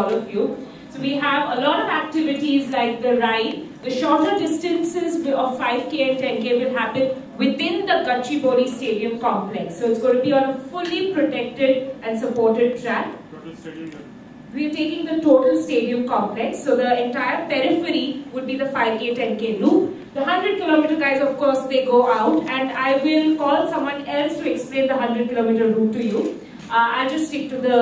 all of you. So we have a lot of activities like the ride. The shorter distances of 5k and 10k will happen within the Gachibowli Stadium complex. So it's going to be on a fully protected and supported track. We are taking the total stadium complex. So the entire periphery would be the 5k, 10k loop. The 100 kilometer guys, of course, they go out and I will call someone else to explain the 100 kilometer route to you. Uh, I'll just stick to the,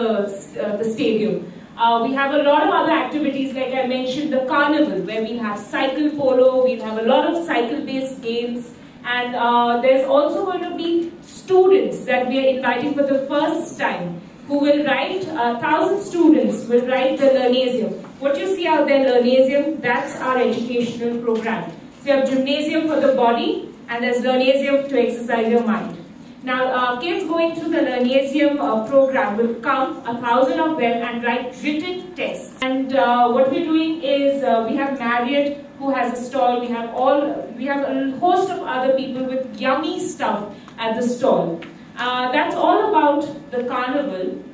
uh, the stadium. Uh, we have a lot of other activities, like I mentioned, the carnival, where we have cycle polo, we have a lot of cycle-based games, and uh, there's also going to be students that we are inviting for the first time, who will ride, uh, thousand students will write the Learnasium. What you see out there, Learnasium, that's our educational program. So you have gymnasium for the body, and there's Learnasium to exercise your mind. Now, uh, kids going through the Learnasium uh, program will come, a thousand of them, and write written tests. And uh, what we're doing is uh, we have Marriott who has a stall. We have all, we have a host of other people with yummy stuff at the stall. Uh, that's all about the carnival.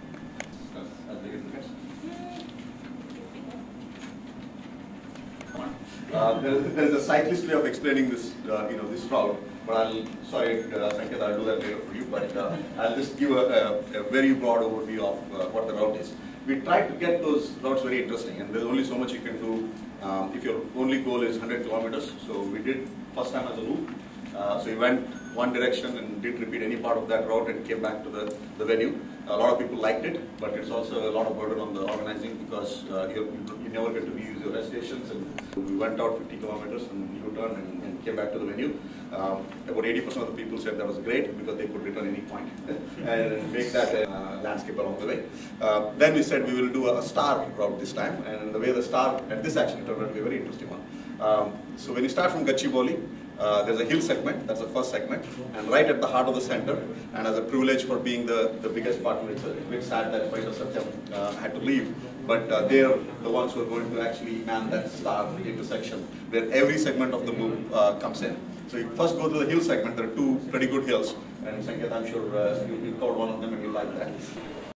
Uh, there, there is a cyclist way of explaining this, you know, this route. But I'll, sorry, uh, I'll do that later for you. But uh, I'll just give a, a, a very broad overview of uh, what the route is. We tried to get those routes very interesting, and there's only so much you can do um, if your only goal is 100 kilometers. So we did first time as a loop. Uh, so we went one direction and didn't repeat any part of that route and came back to the, the venue. A lot of people liked it, but it's also a lot of burden on the organizing because uh, you, you never get to reuse your rest stations. And we went out 50 kilometers and U-turn and, and came back to the venue. Um, about 80% of the people said that was great because they could return any point and make that a uh, landscape along the way. Uh, then we said we will do a star route this time, and the way the star at this actually turned out to be a very interesting one. Um, so when you start from Gachibowli, uh, there's a hill segment, that's the first segment, and right at the heart of the center, and as a privilege for being the, the biggest partner, it's a bit sad that Vaishnav Satyam uh, had to leave, but uh, they're the ones who are going to actually man that star intersection, where every segment of the loop uh, comes in. So you first go to the hill segment, there are two pretty good hills, and Sanket, I'm sure uh, you, you covered one of them and you like that.